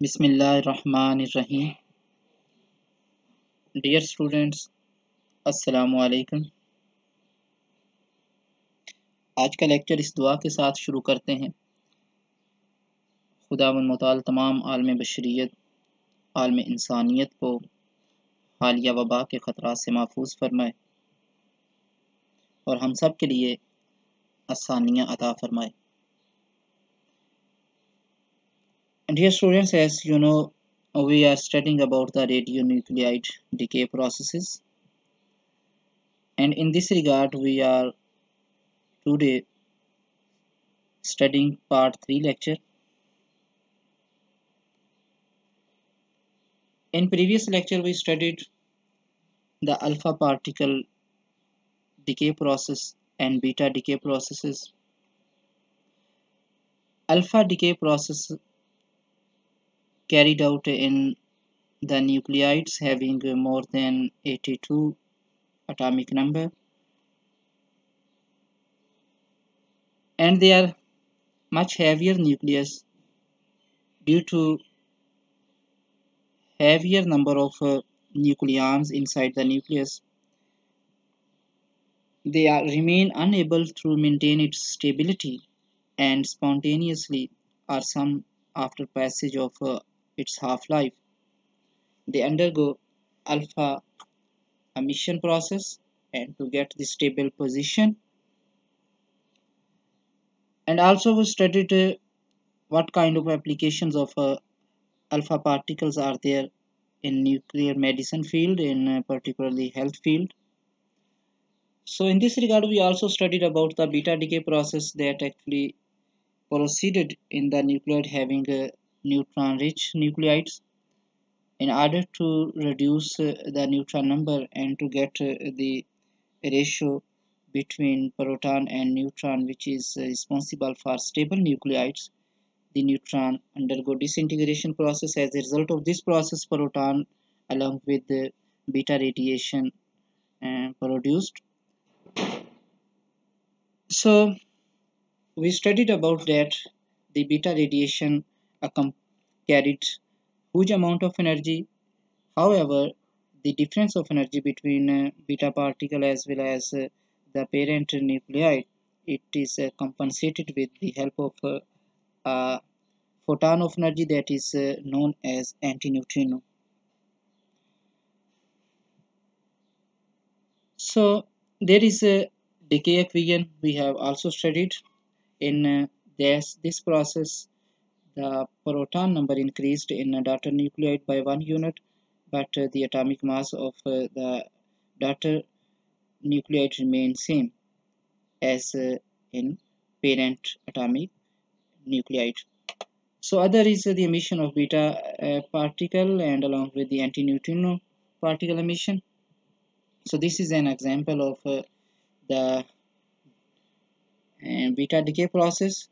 بسم اللہ الرحمن الرحیم۔ ڈیئر اسٹوڈنٹس السلام علیکم۔ آج کا لیکچر اس دعا کے ساتھ شروع کرتے ہیں۔ خدا من مطال تمام عالم بشریت، عالم انسانیت کو حالیہ وبا کے خطرات سے محفوظ فرمائے اور ہم سب کے لیے آسانیاں عطا فرمائے۔ Dear students, as you know, we are studying about the radionuclide decay processes. And in this regard, we are today studying part 3 lecture. In previous lecture, we studied the alpha particle decay process and beta decay processes. Alpha decay process carried out in the nuclides having more than 82 atomic number. And they are much heavier nucleus due to heavier number of uh, nucleons inside the nucleus. They are remain unable to maintain its stability and spontaneously or some after passage of uh, its half-life. They undergo alpha emission process and to get the stable position. And also we studied uh, what kind of applications of uh, alpha particles are there in nuclear medicine field, in uh, particularly health field. So in this regard, we also studied about the beta decay process that actually proceeded in the nucleide having a neutron rich nuclides in order to reduce uh, the neutron number and to get uh, the ratio between proton and neutron which is uh, responsible for stable nuclides the neutron undergo disintegration process. As a result of this process proton along with the beta radiation uh, produced. So we studied about that the beta radiation carried huge amount of energy. However, the difference of energy between uh, beta particle as well as uh, the parent nuclide, it is uh, compensated with the help of uh, a photon of energy that is uh, known as antineutrino. So there is a decay equation we have also studied in uh, this, this process the proton number increased in a daughter nucleide by one unit, but uh, the atomic mass of uh, the daughter nucleide remains same as uh, in parent atomic nucleide. So other is the emission of beta particle and along with the antineutrino particle emission. So this is an example of the beta decay process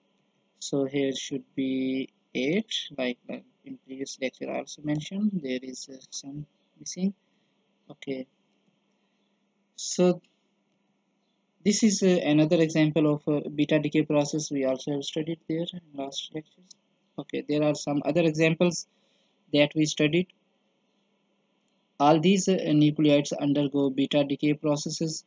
so here should be 8 like uh, in previous lecture I also mentioned. There is uh, some missing. Okay. So this is uh, another example of a beta decay process. We also have studied there in last lectures. Okay there are some other examples that we studied. All these uh, nucleides undergo beta decay processes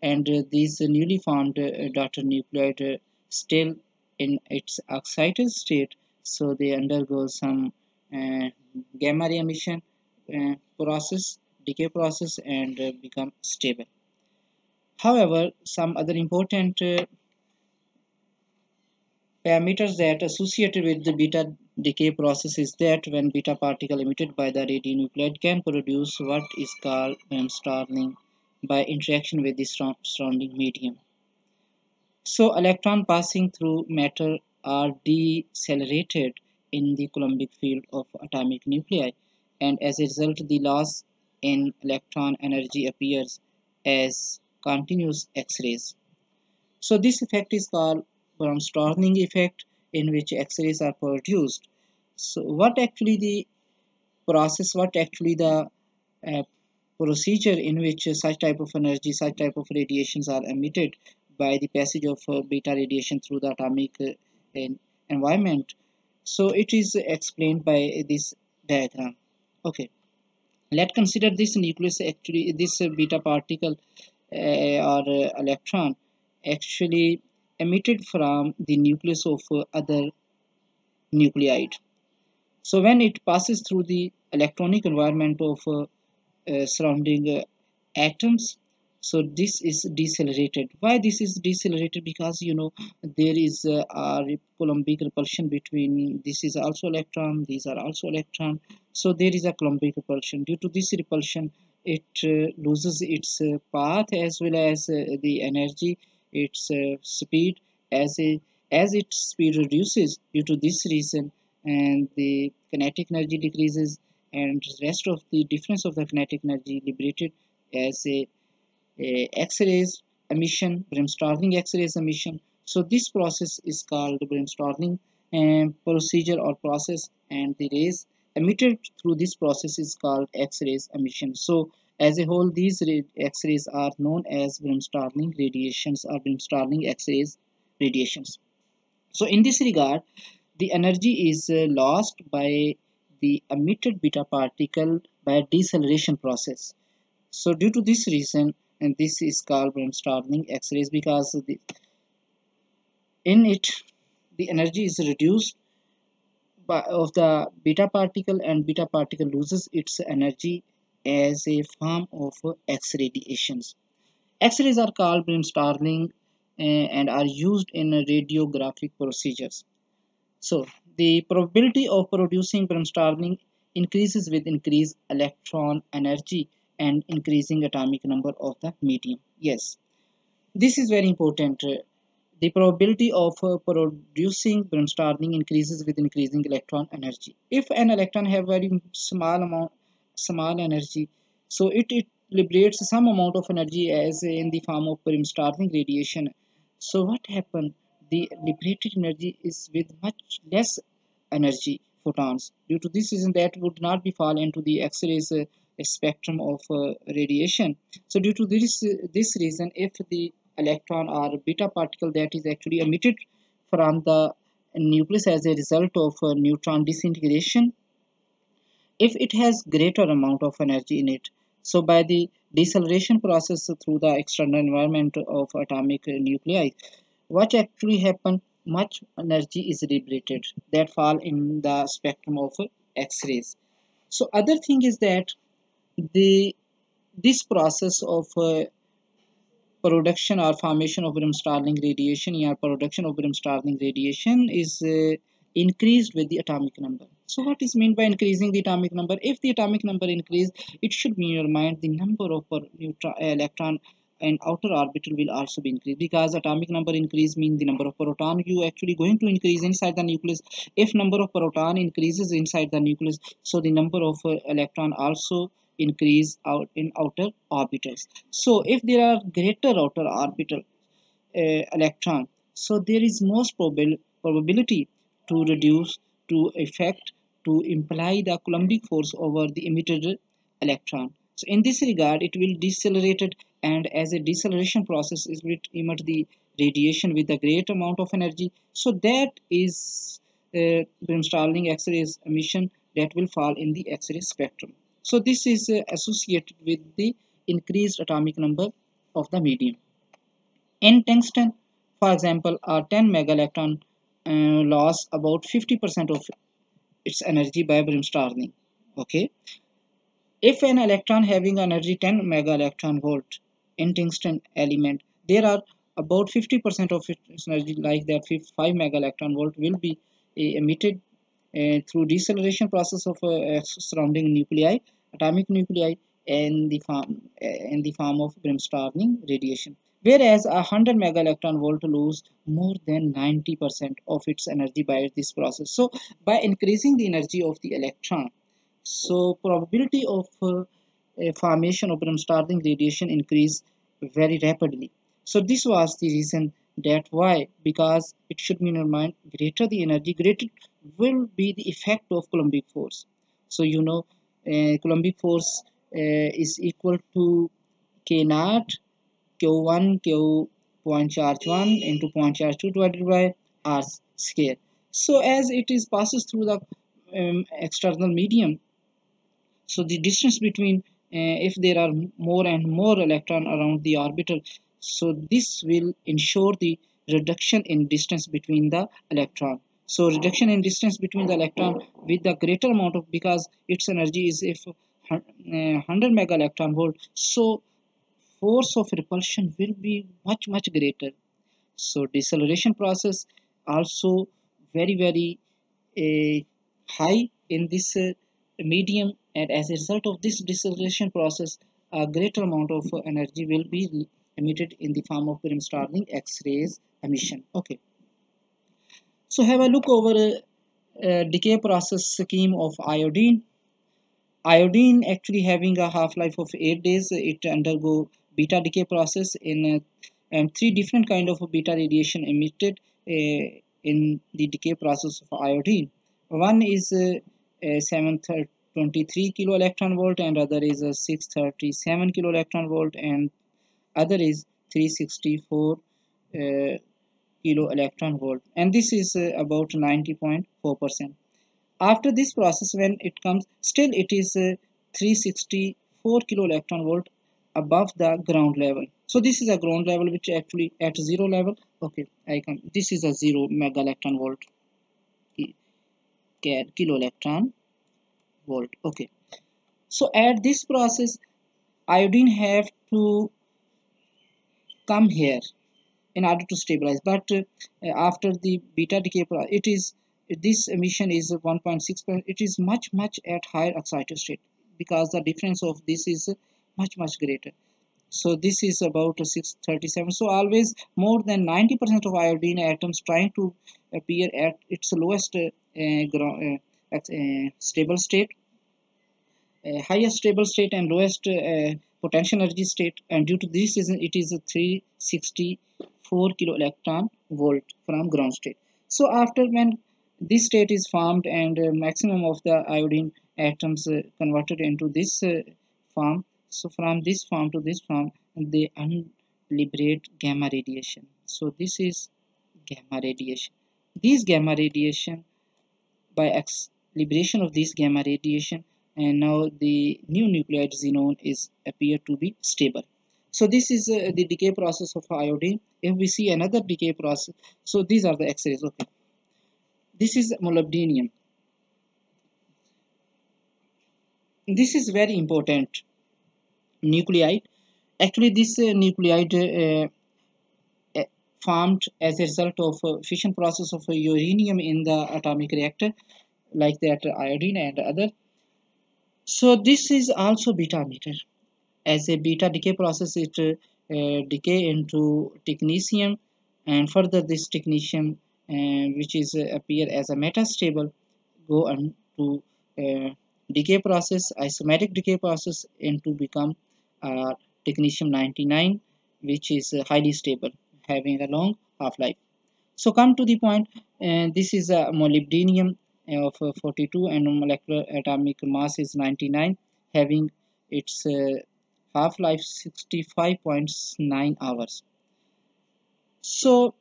and uh, these newly formed uh, daughter nucleide still in its excited state. So they undergo some uh, gamma ray emission uh, process decay process and uh, become stable. However some other important uh, parameters that associated with the beta decay process is that when beta particle emitted by the radionuclide can produce what is called Bremsstrahlung by interaction with the surrounding medium so electron passing through matter are decelerated in the Coulombic field of atomic nuclei and as a result the loss in electron energy appears as continuous X-rays. So this effect is called Bremsstrahlung effect in which X-rays are produced. So what actually the process, what actually the uh, procedure in which such type of energy, such type of radiations are emitted by the passage of uh, beta radiation through the atomic uh, environment. so it is explained by this diagram. Okay. Let's consider this nucleus actually this beta particle uh, or uh, electron actually emitted from the nucleus of uh, other nuclide so when it passes through the electronic environment of uh, surrounding atoms so this is decelerated. Why this is decelerated? Because you know there is uh, a coulombic repulsion between this is also electron these are also electron. So there is a coulombic repulsion. Due to this repulsion it uh, loses its uh, path as well as uh, the energy its uh, speed. As a as its speed reduces due to this reason and the kinetic energy decreases and rest of the difference of the kinetic energy liberated as a X-rays emission, Bremsstrahlung X-rays emission. So this process is called Bremsstrahlung um, procedure or process and the rays emitted through this process is called X-rays emission. So as a whole these X-rays are known as Bremsstrahlung radiations or Bremsstrahlung X-rays radiations. So in this regard the energy is uh, lost by the emitted beta particle by deceleration process. So due to this reason and this is called Bremsstrahlung X-rays because the, in it the energy is reduced by, of the beta particle and beta particle loses its energy as a form of X radiations. X-rays are called Bremsstrahlung uh, and are used in radiographic procedures. So the probability of producing Bremsstrahlung increases with increased electron energy and increasing atomic number of the medium. Yes. This is very important. The probability of uh, producing Bremsstrahlung increases with increasing electron energy. If an electron have very small amount small energy so it, it liberates some amount of energy as in the form of Bremsstrahlung radiation. So what happened? The liberated energy is with much less energy photons. Due to this reason that would not be fall into the x-rays uh, spectrum of uh, radiation. So due to this this reason if the electron or beta particle that is actually emitted from the nucleus as a result of uh, neutron disintegration if it has greater amount of energy in it so by the deceleration process through the external environment of atomic nuclei what actually happen? Much energy is liberated that fall in the spectrum of x-rays so other thing is that the this process of uh, production or formation of Bremsstrahlung radiation or production of Bremsstrahlung radiation is uh, increased with the atomic number. So what is meant by increasing the atomic number? If the atomic number increase, it should be in your mind the number of neutron, electron and outer orbital will also be increased because atomic number increase means the number of proton you actually going to increase inside the nucleus if number of proton increases inside the nucleus so the number of uh, electron also increase out in outer orbitals. So if there are greater outer orbital uh, electron so there is most probabil probability to reduce to effect to imply the coulombic force over the emitted electron. So in this regard it will decelerate and as a deceleration process it will emit the radiation with a great amount of energy. So that is uh, Bremsstrahlung X-rays emission that will fall in the X-ray spectrum so this is uh, associated with the increased atomic number of the medium. In tungsten, for example, a 10 mega electron uh, loss about 50% of its energy by Bremsstrahlung. Okay. If an electron having energy 10 mega electron volt in tungsten element, there are about 50% of its energy like that 5 mega electron volt will be uh, emitted uh, through deceleration process of uh, surrounding nuclei atomic nuclei in the form in the form of Bremsstrahlung radiation. Whereas a 100 mega electron volt lose more than 90% of its energy by this process. So by increasing the energy of the electron so probability of uh, formation of Bremsstrahlung radiation increase very rapidly. So this was the reason that why because it should be in your mind greater the energy greater will be the effect of coulombic force. So you know Coulombic force uh, is equal to K naught Q1 Q point charge 1 into point charge 2 divided by R square. So as it is passes through the um, external medium so the distance between uh, if there are more and more electron around the orbital so this will ensure the reduction in distance between the electron so reduction in distance between the electron with the greater amount of because its energy is if uh, 100 mega electron volt so force of repulsion will be much much greater. So deceleration process also very very uh, high in this uh, medium and as a result of this deceleration process a greater amount of energy will be emitted in the form of Bremsstrahlung X-rays emission. Okay so have a look over a, a decay process scheme of iodine. Iodine actually having a half-life of 8 days it undergo beta decay process in uh, and three different kind of beta radiation emitted uh, in the decay process of iodine. One is uh, 723 kilo electron volt and other is a 637 kilo electron volt and other is 364 uh, kilo electron volt. And this is uh, about 90.4 percent. After this process when it comes still it is uh, 364 kilo electron volt above the ground level. So this is a ground level which actually at zero level. Okay i can this is a zero mega electron volt kilo electron volt. Okay. So at this process iodine have to come here in order to stabilize. But uh, after the beta decay it is this emission is 1.6 it is much much at higher excited state because the difference of this is much much greater. So this is about 637 so always more than 90 percent of iodine atoms trying to appear at its lowest uh, uh, uh, stable state. Highest stable state and lowest uh, potential energy state and due to this reason it is a 364 kilo electron volt from ground state. So after when this state is formed and uh, maximum of the iodine atoms uh, converted into this form so from this form to this form they liberate gamma radiation. So this is gamma radiation. These gamma radiation by liberation of this gamma radiation and now the new nucleoid xenon is appear to be stable. So this is uh, the decay process of iodine if we see another decay process so these are the x-rays okay. This is molybdenum. This is very important nuclide actually this uh, nuclide uh, uh, formed as a result of uh, fission process of uranium in the atomic reactor like that iodine and other so this is also beta emitter. As a beta decay process it uh, decay into technetium and further this technetium uh, which is uh, appear as a metastable go on to decay process isometric decay process into become uh, technetium 99 which is uh, highly stable having a long half-life. So come to the point uh, this is a molybdenum of uh, 42 and molecular atomic mass is 99 having its uh, half-life 65.9 hours so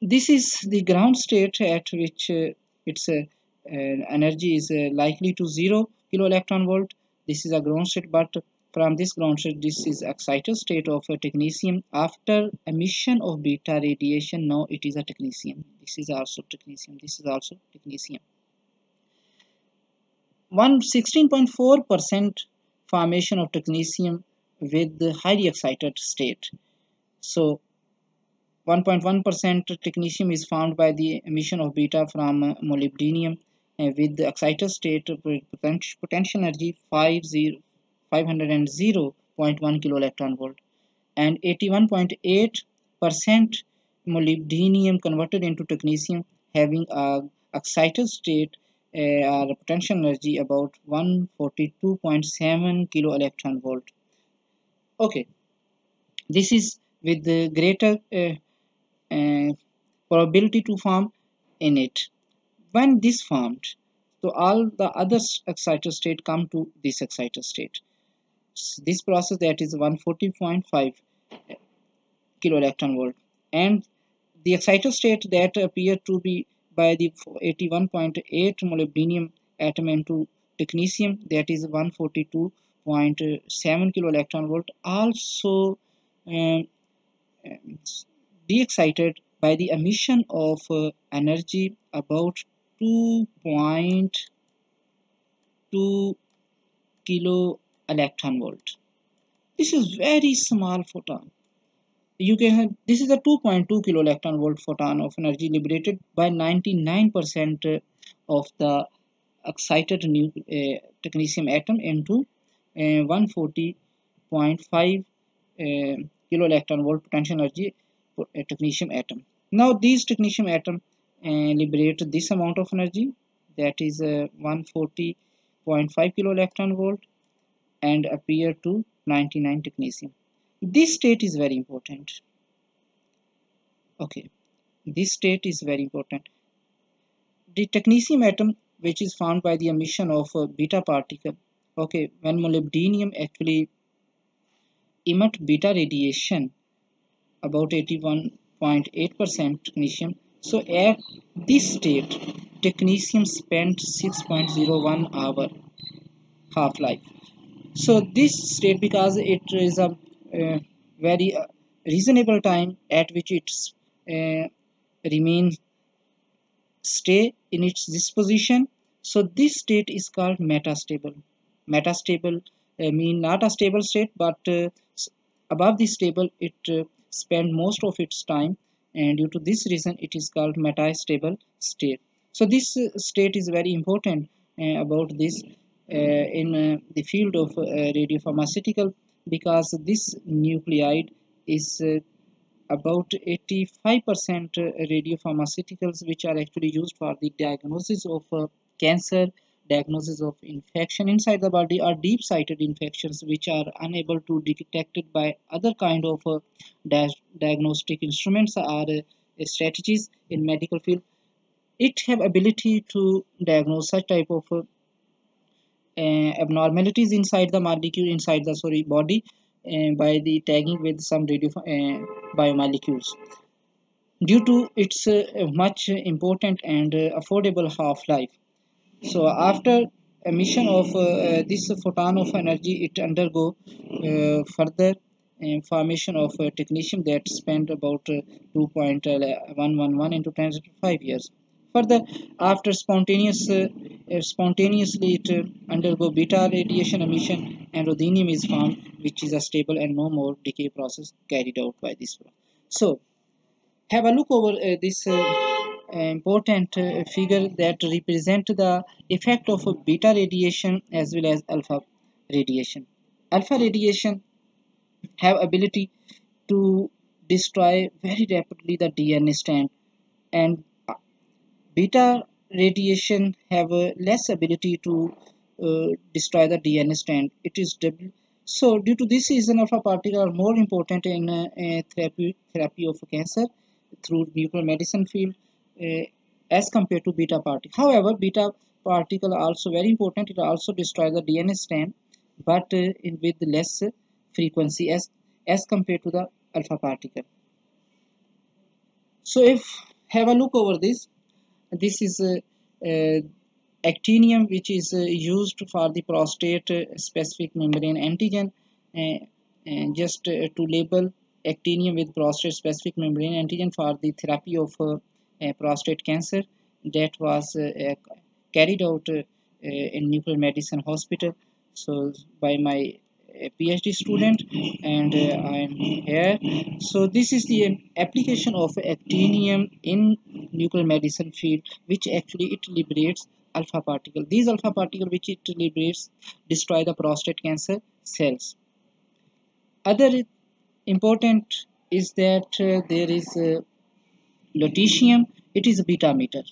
this is the ground state at which uh, its energy is likely to zero kilo electron volt this is a ground state but from this ground state, this is excited state of technetium. After emission of beta radiation, now it is a technetium. This is also technetium. This is also technetium. One 16.4% formation of technetium with the highly excited state. So 1.1% technetium is formed by the emission of beta from uh, molybdenum uh, with the excited state potential energy 50 500.1 kilo electron volt and 81.8 percent molybdenum converted into technetium having a excited state uh, potential energy about 142.7 kilo electron volt. Okay. This is with the greater uh, uh, probability to form in it. When this formed so all the other excited state come to this excited state. This process that is 140.5 kilo electron volt. And the excited state that appear to be by the 81.8 molybdenum atom into technetium that is 142.7 kilo electron volt also um, de-excited by the emission of uh, energy about 2.2 kilo electron volt. This is very small photon you can have, this is a 2.2 kilo electron volt photon of energy liberated by 99% of the excited new uh, technetium atom into uh, 140.5 uh, kilo electron volt potential energy uh, technetium atom. Now these technetium atom uh, liberate this amount of energy that is uh, 140.5 kilo electron volt and appear to 99 technetium this state is very important. Okay. This state is very important. The technetium atom which is found by the emission of a beta particle okay when molybdenum actually emit beta radiation about 81.8% technetium so at this state technetium spent 6.01 hour half-life. So this state because it is a uh, very uh, reasonable time at which it uh, remains stay in its disposition. So this state is called metastable. Metastable uh, mean not a stable state but uh, above this table it uh, spend most of its time and due to this reason it is called metastable state. So this uh, state is very important uh, about this in the field of radiopharmaceutical because this nuclide is uh, about 85% radiopharmaceuticals which are actually used for the diagnosis of uh, cancer diagnosis of infection inside the body or deep-sighted infections which are unable to be detected by other kind of uh, diagnostic instruments or uh, strategies in medical field. It have ability to diagnose such type of uh, abnormalities inside the molecule inside the sorry body uh, by the tagging with some radio uh, biomolecules. Due to its much important and affordable half-life. So after emission of uh, this photon of energy it undergo uh, further uh, formation of technetium that spent about 2.111 into 10 to 5 years Further, after spontaneous, uh, uh, spontaneously it uh, undergo beta radiation emission and ruthenium is formed which is a stable and no more decay process carried out by this. So, have a look over uh, this uh, important uh, figure that represent the effect of beta radiation as well as alpha radiation. Alpha radiation have ability to destroy very rapidly the DNA strand and beta radiation have a less ability to uh, destroy the DNA strand. It is double. So due to this reason alpha particles are more important in uh, therapy, therapy of cancer through nuclear medicine field uh, as compared to beta particle. However, beta particle also very important. It also destroys the DNA strand but uh, in, with less frequency as, as compared to the alpha particle. So if have a look over this this is actinium which is uh, used for the prostate uh, specific membrane antigen uh, just to label actinium with prostate specific membrane antigen for the therapy of prostate cancer that was carried out in nuclear medicine hospital so by my PhD student and uh, I'm here. So this is the application of actinium in nuclear medicine field which actually it liberates alpha particle. These alpha particle which it liberates destroy the prostate cancer cells. Other important is that uh, there is uh, lutetium. It is a beta emitter.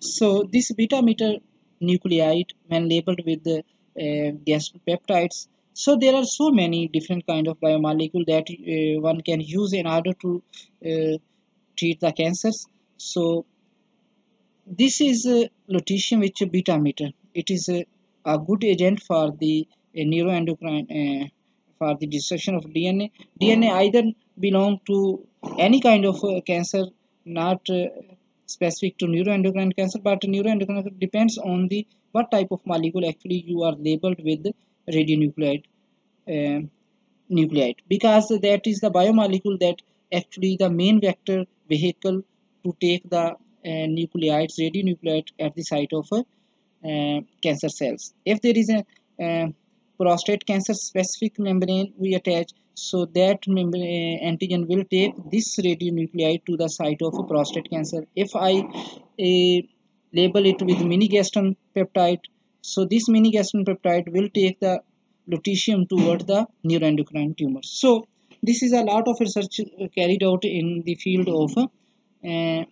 So this beta emitter nuclide when labeled with the uh, gastropeptides so there are so many different kind of biomolecule that uh, one can use in order to uh, treat the cancers so this is uh, lutetium which is beta emitter it is a, a good agent for the neuroendocrine uh, for the destruction of dna dna either belong to any kind of uh, cancer not uh, specific to neuroendocrine cancer but neuroendocrine depends on the what type of molecule actually you are labeled with radionuclide uh, nuclide. Because that is the biomolecule that actually the main vector vehicle to take the uh, nucleides radionuclide at the site of uh, cancer cells. If there is a uh, prostate cancer specific membrane we attach so that antigen will take this radionuclide to the site of prostate cancer. If i uh, label it with mini gastrin peptide so this mini gastrin peptide will take the lutetium toward the neuroendocrine tumors so this is a lot of research carried out in the field of uh,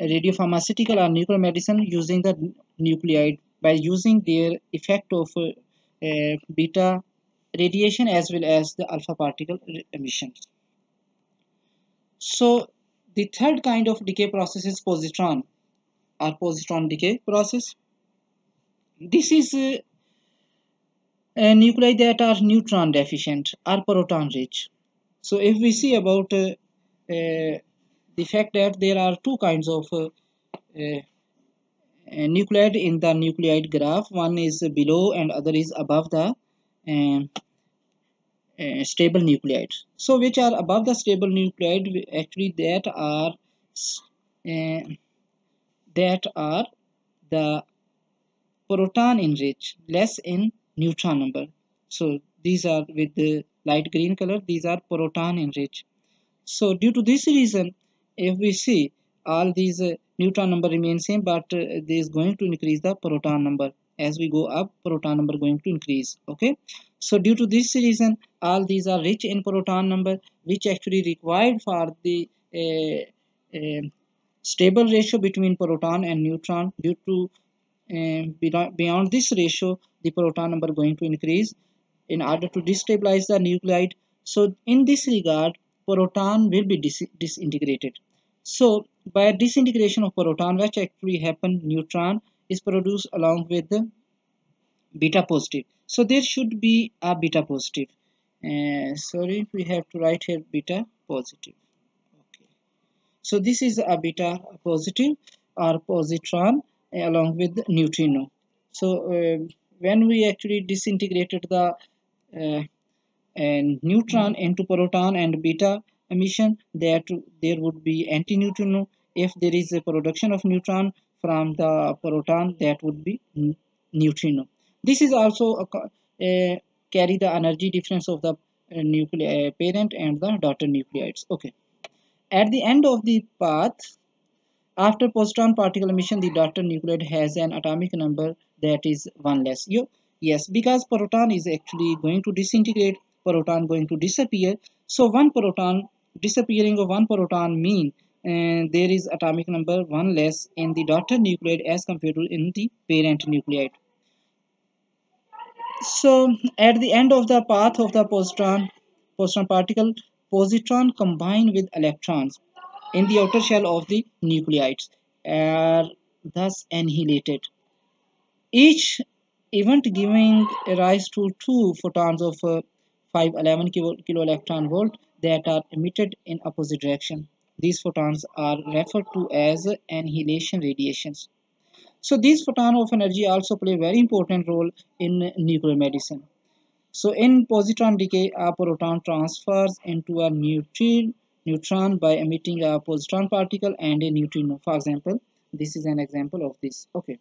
radiopharmaceutical or nuclear medicine using the nuclide by using their effect of uh, beta radiation as well as the alpha particle emissions. So the third kind of decay process is positron or positron decay process. This is uh, a nuclei that are neutron deficient or proton rich. So if we see about uh, uh, the fact that there are two kinds of uh, uh, in the nuclide graph. One is below and other is above the um, uh, stable nuclide. So which are above the stable nuclide? Actually that are uh, that are the proton enriched less in neutron number. So these are with the light green color these are proton enriched. So due to this reason if we see all these uh, neutron number remain same but uh, this is going to increase the proton number. As we go up proton number going to increase okay? So due to this reason all these are rich in proton number which actually required for the uh, uh, stable ratio between proton and neutron. Due to uh, beyond this ratio the proton number going to increase in order to destabilize the nuclide. So in this regard proton will be dis disintegrated so by disintegration of proton which actually happen neutron is produced along with the beta positive. So there should be a beta positive. Uh, sorry we have to write here beta positive. Okay. So this is a beta positive or positron uh, along with neutrino. So uh, when we actually disintegrated the uh, neutron into proton and beta emission that there would be antineutrino. If there is a production of neutron from the proton that would be neutrino. This is also a, a carry the energy difference of the uh, nuclei uh, parent and the daughter nucleides. Okay. At the end of the path after positron particle emission the daughter nucleide has an atomic number that is one less. You yes because proton is actually going to disintegrate proton going to disappear. So one proton disappearing of one proton mean and there is atomic number one less in the daughter nucleide as compared to in the parent nucleide. So at the end of the path of the positron, positron particle, positron combine with electrons in the outer shell of the nucleides are thus annihilated. Each event giving rise to two photons of uh, 511 kilo, kilo electron volt that are emitted in opposite direction. These photons are referred to as annihilation radiations. So these photons of energy also play a very important role in nuclear medicine. So in positron decay, a proton transfers into a neutron, neutron by emitting a positron particle and a neutrino. For example, this is an example of this. Okay.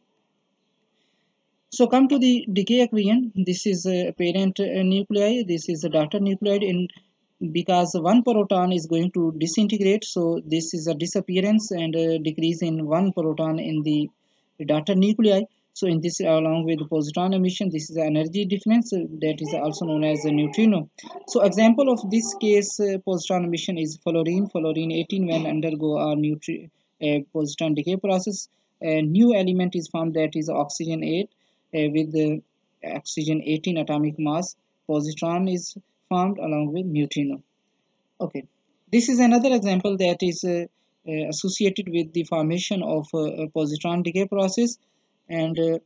So come to the decay equation. This is a parent nuclei. This is a daughter nuclide in because one proton is going to disintegrate so this is a disappearance and a decrease in one proton in the daughter nuclei. So in this along with positron emission this is the energy difference uh, that is also known as a neutrino. So example of this case uh, positron emission is fluorine. Fluorine 18 when undergo a neutri a positron decay process. A new element is formed that is oxygen 8 uh, with the oxygen 18 atomic mass. Positron is formed along with neutrino. Okay. This is another example that is uh, uh, associated with the formation of a positron decay process. And uh,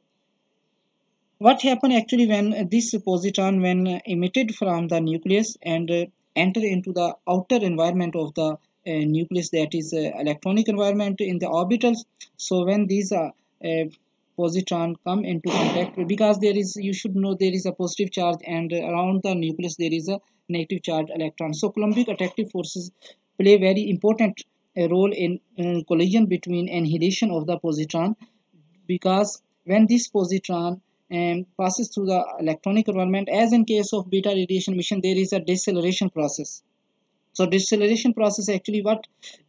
what happen actually when this positron when emitted from the nucleus and uh, enter into the outer environment of the uh, nucleus that is electronic environment in the orbitals. So when these uh, uh, positron come into contact because there is you should know there is a positive charge and around the nucleus there is a negative charge electron. So coulombic attractive forces play very important role in collision between annihilation of the positron because when this positron um, passes through the electronic environment as in case of beta radiation emission there is a deceleration process. So deceleration process actually what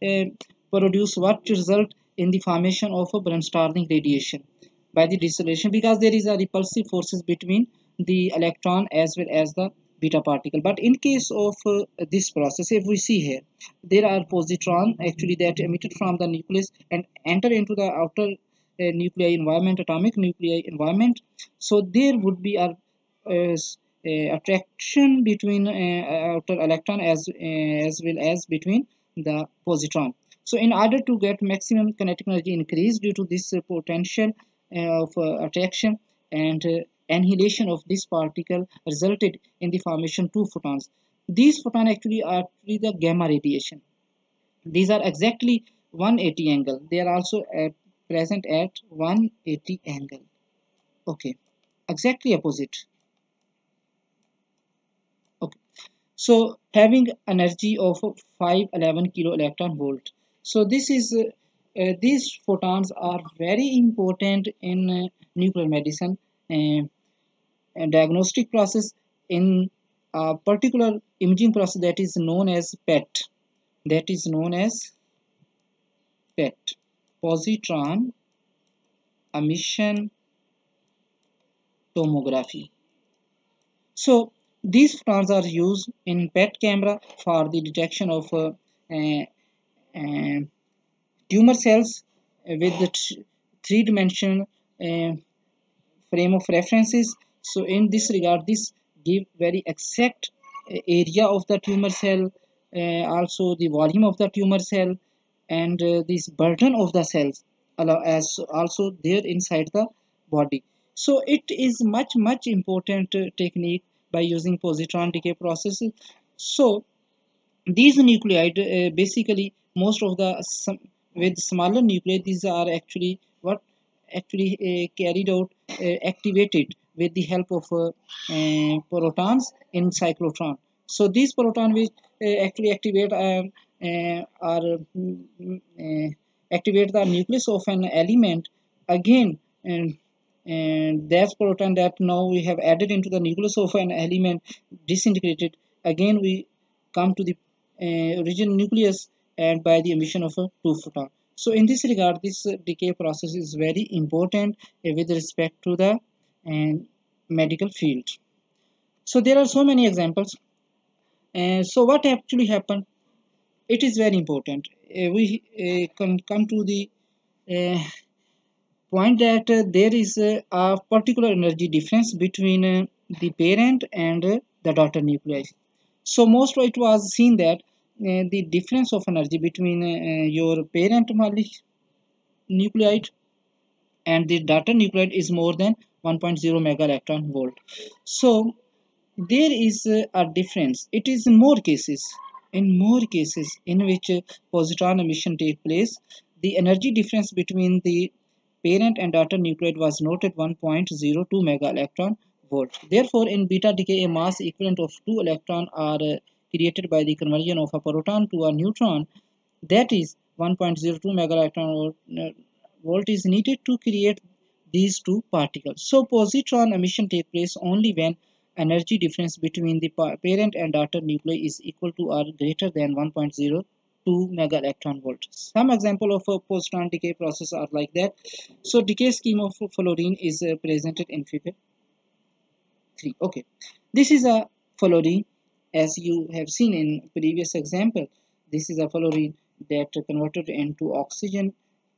uh, produce what result in the formation of a Bremsstrahlung radiation by the deceleration because there is a repulsive forces between the electron as well as the beta particle. But in case of uh, this process if we see here there are positron actually that emitted from the nucleus and enter into the outer uh, nuclei environment atomic nuclei environment. So there would be a, a attraction between uh, outer electron as uh, as well as between the positron. So in order to get maximum kinetic energy increase due to this uh, potential uh, Uh, of uh, attraction and uh, annihilation of this particle resulted in the formation two photons. These photons actually are actually the gamma radiation. These are exactly 180 angle. They are also at present at 180 angle. Okay, exactly opposite. Okay, so having energy of 511 kilo electron volt. So this is uh, uh, these photons are very important in uh, nuclear medicine uh, diagnostic process in a particular imaging process that is known as PET. That is known as PET. Positron emission tomography. So these photons are used in PET camera for the detection of uh, uh, tumor cells with the three-dimensional uh, frame of references. So in this regard this give very exact uh, area of the tumor cell uh, also the volume of the tumor cell and uh, this burden of the cells as also there inside the body. So it is much much important uh, technique by using positron decay processes so these nuclei uh, basically most of the with smaller nuclei these are actually what actually uh, carried out activated with the help of uh, uh, protons in cyclotron. So these protons which uh, actually activate um, are mm, activate the nucleus of an element. Again and and that's proton that now we have added into the nucleus of an element disintegrated. Again we come to the uh, original nucleus and by the emission of a two photon so in this regard this uh, decay process is very important uh, with respect to the and medical field. So there are so many examples. Uh, so what actually happened? It is very important. Uh, we uh, can come to the uh, point that uh, there is a particular energy difference between the parent and the daughter nuclei. So most it was seen that Uh, the difference of energy between uh, your parent nucleide and the daughter nucleide is more than 1.0 mega electron volt. So there is a difference. It is in more cases in more cases in which positron emission take place the energy difference between the parent and daughter nucleide was noted 1.02 mega electron volt. Therefore in beta decay a mass equivalent of two electron are uh, created by the conversion of a proton to a neutron that is 1.02 mega electron volt is needed to create these two particles. So positron emission takes place only when energy difference between the parent and daughter nuclei is equal to or greater than 1.02 mega electron volt. Some example of a positron decay process are like that. So decay scheme of fluorine is uh, presented in figure 3. Okay, this is a fluorine as you have seen in previous example. This is a fluorine that converted into oxygen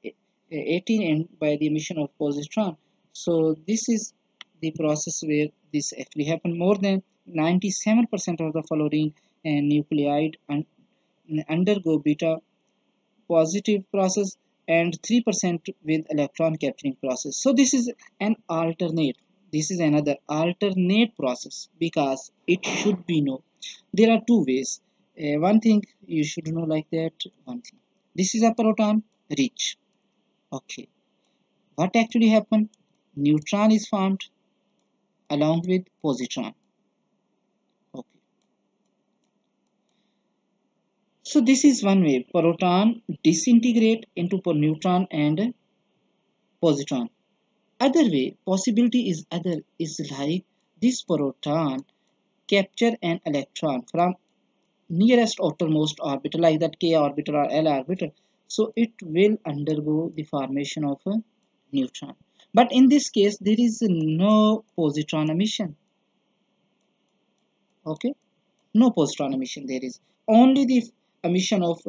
eh, eh, 18 and by the emission of positron. So this is the process where this actually happened. More than 97% of the fluorine eh, and nucleide un undergo beta positive process and 3% with electron capturing process. So this is an alternate. This is another alternate process because it should be known there are two ways. Uh, one thing you should know like that one thing. This is a proton rich. Okay. What actually happened? Neutron is formed along with positron. Okay. So this is one way. Proton disintegrate into neutron and positron. Other way possibility is other is like this proton capture an electron from nearest outermost orbital like that k orbital or l orbital. So it will undergo the formation of a neutron. But in this case there is no positron emission. Okay? No positron emission there is. Only the emission of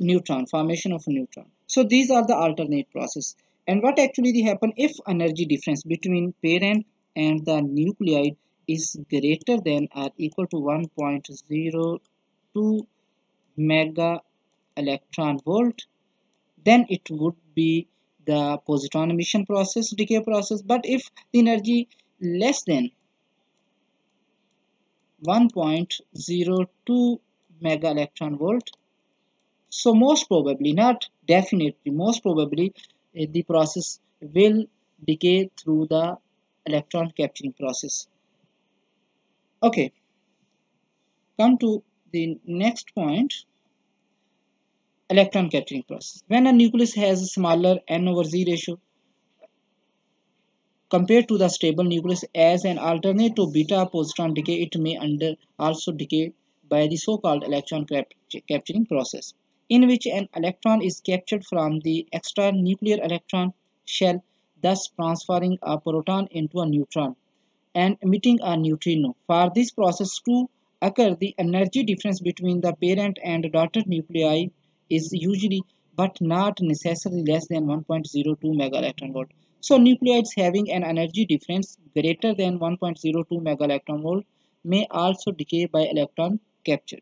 neutron formation of a neutron. So these are the alternate process. And what actually happen if energy difference between parent and the nuclide is greater than or equal to 1.02 mega electron volt then it would be the positron emission process decay process. But if the energy less than 1.02 mega electron volt so most probably not definitely most probably uh, the process will decay through the electron capturing process okay. Come to the next point. Electron capturing process. When a nucleus has a smaller n over z ratio compared to the stable nucleus as an alternate to beta positron decay, it may under also decay by the so-called electron capturing process, in which an electron is captured from the extra nuclear electron shell, thus transferring a proton into a neutron and emitting a neutrino. For this process to occur, the energy difference between the parent and daughter nuclei is usually but not necessarily less than 1.02 mega electron volt. So nuclides having an energy difference greater than 1.02 mega electron volt may also decay by electron capture.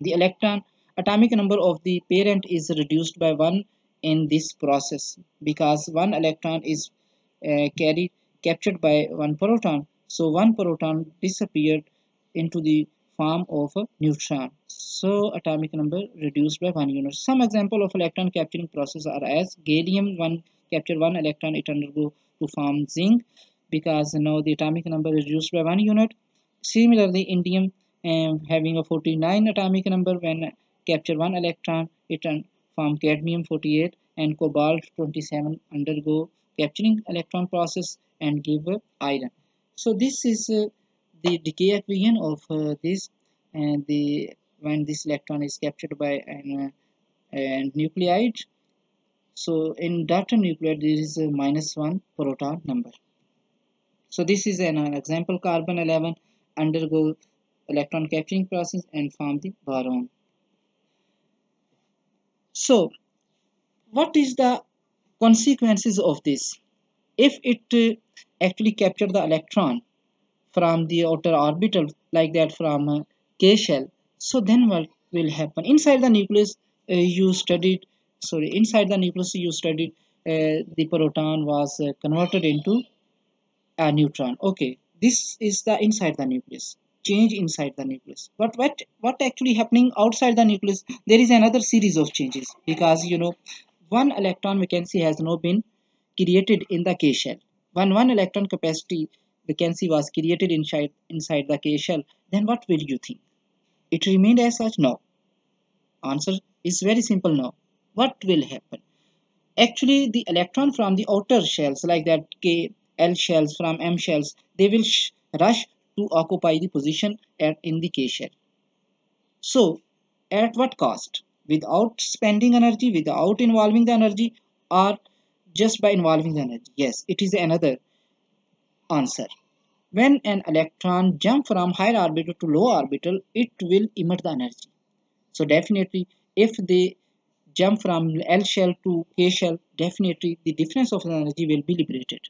The electron atomic number of the parent is reduced by 1 in this process because one electron is uh, carried captured by one proton so one proton disappeared into the form of a neutron. So atomic number reduced by one unit. Some example of electron capturing process are as gallium one capture one electron it undergo to form zinc because now the atomic number is reduced by one unit. Similarly indium um, having a 49 atomic number when capture one electron it form cadmium 48 and cobalt 27 undergo capturing electron process and give up iron. So this is uh, the decay equation of uh, this and the when this electron is captured by an, uh, a nuclide so in daughter nuclide there is a minus one proton number. So this is an, an example carbon 11 undergo electron capturing process and form the boron. So what is the consequences of this? If it uh, actually capture the electron from the outer orbital like that from uh, K shell. So then what will happen? Inside the nucleus uh, you studied sorry inside the nucleus you studied uh, the proton was uh, converted into a neutron. Okay this is the inside the nucleus. Change inside the nucleus. But what what actually happening outside the nucleus? There is another series of changes because you know one electron vacancy has now been created in the K shell when one electron capacity vacancy was created inside, inside the K shell, then what will you think? It remained as such? No. Answer is very simple no. What will happen? Actually, the electron from the outer shells like that K, L shells from M shells, they will rush to occupy the position at, in the K shell. So, at what cost? Without spending energy, without involving the energy or just by involving the energy? Yes, it is another answer. When an electron jump from higher orbital to low orbital, it will emit the energy. So definitely, if they jump from L shell to K shell, definitely the difference of the energy will be liberated.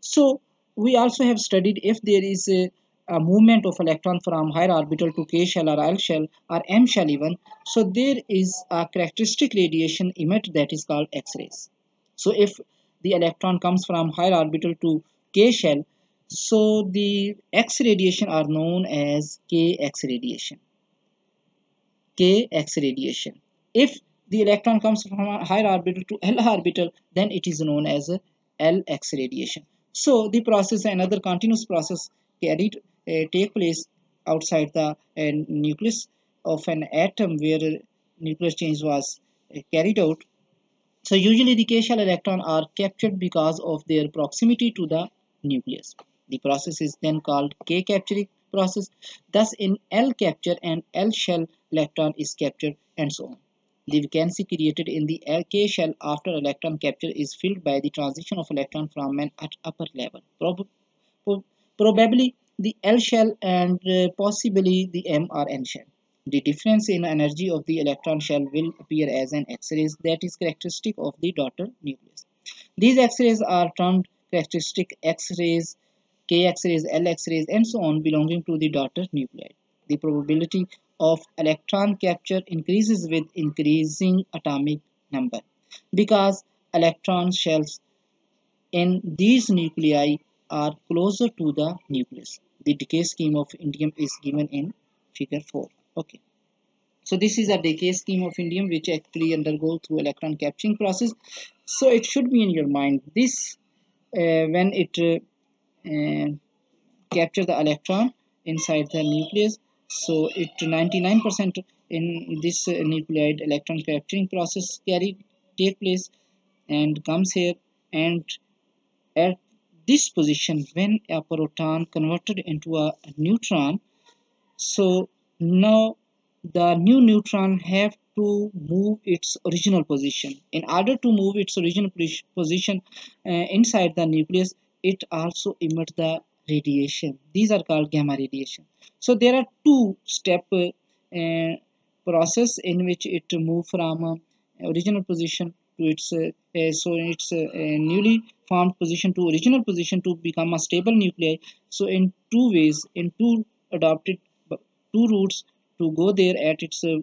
So we also have studied if there is a, a movement of electron from higher orbital to K shell or L shell or M shell even, so there is a characteristic radiation emit that is called X-rays. So if the electron comes from higher orbital to K shell. So the X radiation are known as KX radiation. kx radiation. If the electron comes from higher orbital to L orbital, then it is known as Lx radiation. So the process, another continuous process carried uh, take place outside the uh, nucleus of an atom where nuclear change was uh, carried out. So usually the k-shell electron are captured because of their proximity to the nucleus. The process is then called K-capturing process. Thus in L capture and L shell electron is captured and so on. The vacancy created in the K shell after electron capture is filled by the transition of electron from an upper level. Prob probably the L shell and uh, possibly the M or N shell. The difference in energy of the electron shell will appear as an X-rays that is characteristic of the daughter nucleus. These X-rays are termed characteristic X-rays, K X-rays, L X-rays and so on belonging to the daughter nuclide. The probability of electron capture increases with increasing atomic number because electron shells in these nuclei are closer to the nucleus. The decay scheme of indium is given in figure 4. Okay. So this is a decay scheme of indium which actually undergo through electron capturing process. So it should be in your mind. This uh, when it uh, uh, capture the electron inside the nucleus so it 99% in this uh, nuclide electron capturing process carry take place and comes here and at this position when a proton converted into a neutron so now the new neutron have to move its original position. In order to move its original position uh, inside the nucleus it also emits the radiation. These are called gamma radiation. So there are two step uh, process in which it move from uh, original position to its uh, uh so its uh, newly formed position to original position to become a stable nuclei. So in two ways in two adopted two routes to go there at its uh,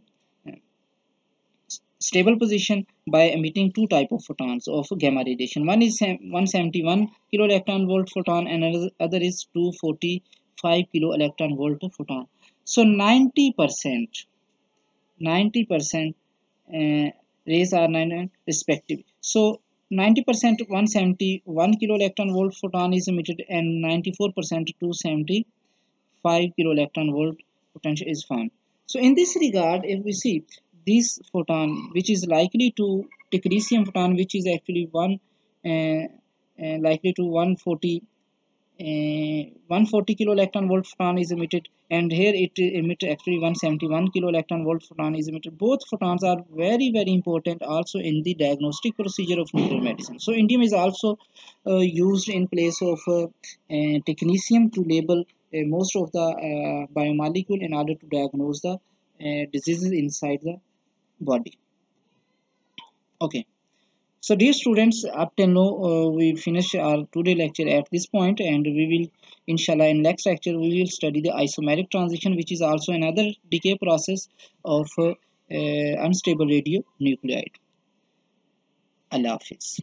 stable position by emitting two type of photons of gamma radiation. One is 171 kilo electron volt photon and other is 245 kilo electron volt photon. So 90 percent, 90 percent uh, rays are 9 respectively. So 90 percent 171 kilo electron volt photon is emitted and 94 percent 275 kilo electron volt potential is found. So in this regard, if we see this photon which is likely to technetium photon which is actually one uh, uh, likely to 140 uh, 140 kilo electron volt photon is emitted and here it emit actually 171 kilo electron volt photon is emitted both photons are very very important also in the diagnostic procedure of nuclear medicine so indium is also uh, used in place of uh, technetium to label most of the biomolecule in order to diagnose the diseases inside the body. Okay. So dear students up till now uh, we finish our today lecture at this point and we will inshallah in next lecture we will study the isomeric transition which is also another decay process of uh, uh, unstable radionuclide. Allah Hafiz